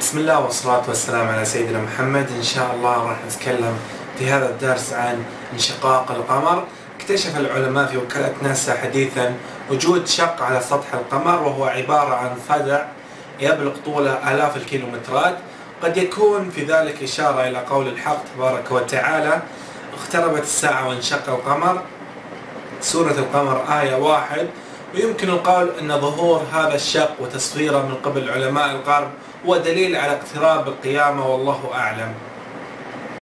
بسم الله والصلاة والسلام على سيدنا محمد. إن شاء الله راح نتكلم في هذا الدرس عن انشقاق القمر. اكتشف العلماء في وكالة ناسا حديثا وجود شق على سطح القمر وهو عبارة عن فزع يبلغ طوله آلاف الكيلومترات. قد يكون في ذلك إشارة إلى قول الحق تبارك وتعالى اقتربت الساعة وانشق القمر. سورة القمر آية واحد. ويمكن القول أن ظهور هذا الشق وتصويره من قبل علماء الغرب هو دليل على اقتراب القيامة والله أعلم.